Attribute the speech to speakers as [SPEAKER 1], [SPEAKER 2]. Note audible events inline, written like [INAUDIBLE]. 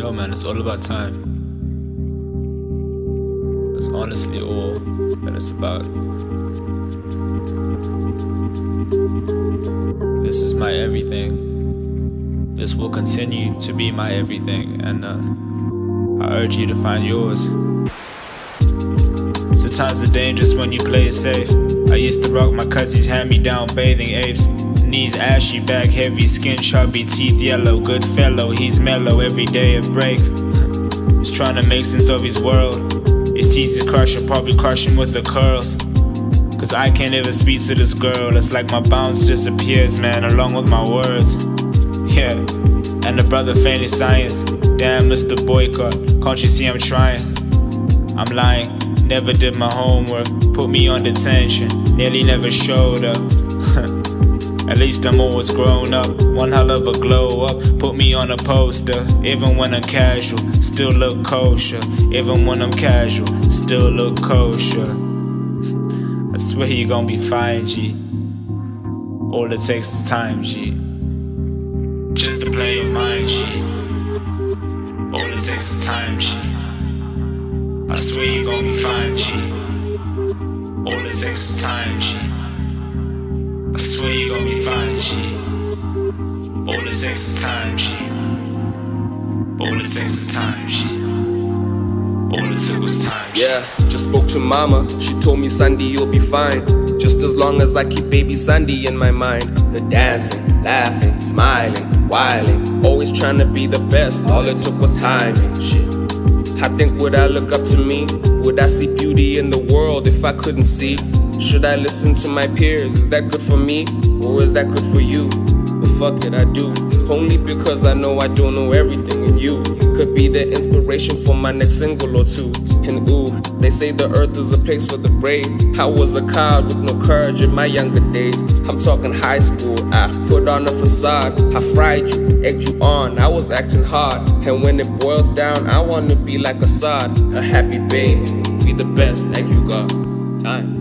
[SPEAKER 1] Yo, man, it's all about time. That's honestly all that it's about. This is my everything. This will continue to be my everything, and uh, I urge you to find yours. Sometimes it's dangerous when you play it safe. I used to rock my cousin's hand me down bathing apes. Knees ashy, back heavy, skin chubby, teeth yellow. Good fellow, he's mellow, every day a break. He's trying to make sense of his world. His crush, will probably crush him with the curls. Cause I can't ever speak to this girl. It's like my bounce disappears, man, along with my words. Yeah, and the brother feigning science. Damn, Mr. Boycott, can't you see I'm trying? I'm lying, never did my homework. Put me on detention, nearly never showed up. [LAUGHS] At least I'm always grown up. One hell of a glow up. Put me on a poster. Even when I'm casual, still look kosher. Even when I'm casual, still look kosher. I swear you gonna be fine, G. All it takes is time, G. Just to play your mind, G. All it takes is time, G. I swear you gon' be fine, G. All it takes is time, G. I swear you gon' be fine, G. All it takes is time, G. All it takes is time, G.
[SPEAKER 2] Yeah, just spoke to mama. She told me, Sandy, you'll be fine. Just as long as I keep baby Sandy in my mind. The dancing, laughing, smiling, whiling. Always trying to be the best. All it took was timing. Shit. I think would I look up to me? Would I see beauty in the world if I couldn't see? Should I listen to my peers? Is that good for me? Or is that good for you? But fuck it, I do. Only because I know I don't know everything and you could be the inspiration for my next single or two. And ooh, they say the earth is a place for the brave. I was a coward with no courage in my younger days. I'm talking high school, I put on a facade. I fried you, egged you on, I was acting hard. And when it boils down, I wanna be like Assad. A happy babe, be the best, like you got time.